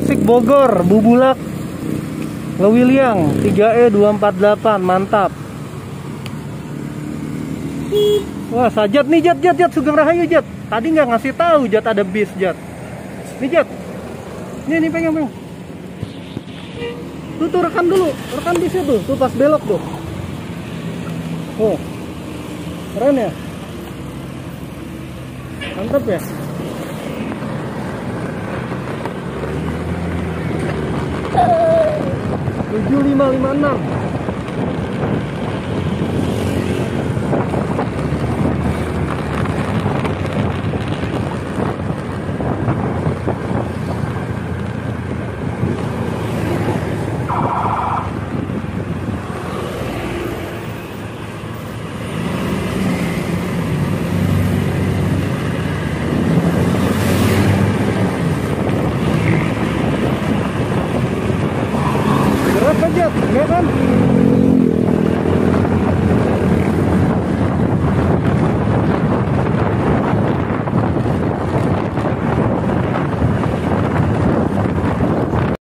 Tasik Bogor, Bubulak, Lewiliang, 3E248, mantap. Wah, sajat nih Jat, Jat, Jat, Sugeng Rahayu Jat. Tadi nggak ngasih tahu Jat ada bis Jat. Nih Jat. Nih, nih pegang, pegang. Tuh, tuh rekam dulu, rekam bisnya tuh, tuh pas belok tuh. Oh, keren ya. Mantap ya. 7556 Thank you,